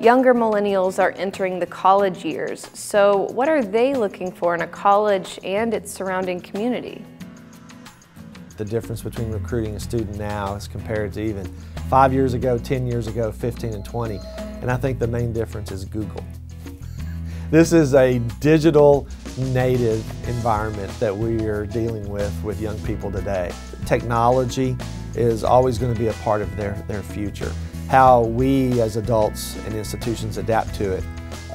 Younger millennials are entering the college years, so what are they looking for in a college and its surrounding community? The difference between recruiting a student now as compared to even five years ago, 10 years ago, 15 and 20, and I think the main difference is Google. This is a digital native environment that we are dealing with with young people today. Technology is always going to be a part of their, their future how we as adults and institutions adapt to it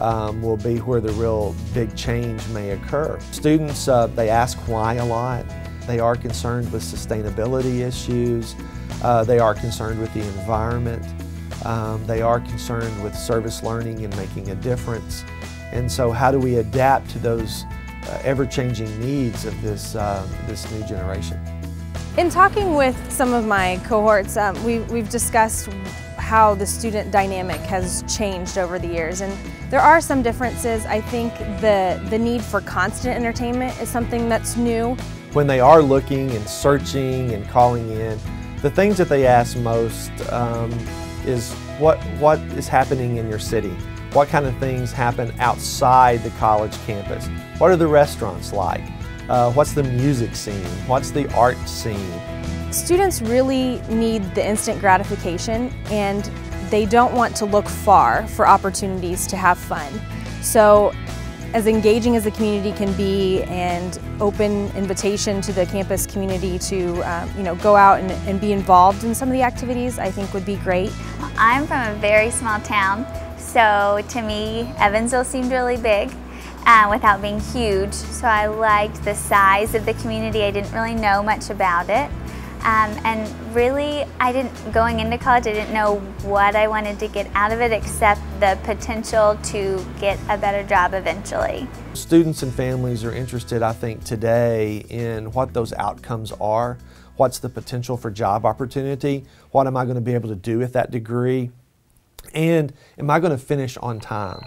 um, will be where the real big change may occur. Students, uh, they ask why a lot. They are concerned with sustainability issues. Uh, they are concerned with the environment. Um, they are concerned with service learning and making a difference. And so how do we adapt to those uh, ever-changing needs of this, uh, this new generation? In talking with some of my cohorts, um, we, we've discussed how the student dynamic has changed over the years. And there are some differences. I think the, the need for constant entertainment is something that's new. When they are looking and searching and calling in, the things that they ask most um, is what, what is happening in your city? What kind of things happen outside the college campus? What are the restaurants like? Uh, what's the music scene? What's the art scene? Students really need the instant gratification and they don't want to look far for opportunities to have fun. So as engaging as the community can be and open invitation to the campus community to um, you know, go out and, and be involved in some of the activities I think would be great. I'm from a very small town, so to me Evansville seemed really big. Uh, without being huge, so I liked the size of the community. I didn't really know much about it. Um, and really, I didn't, going into college, I didn't know what I wanted to get out of it except the potential to get a better job eventually. Students and families are interested, I think, today in what those outcomes are. What's the potential for job opportunity? What am I going to be able to do with that degree? And am I going to finish on time?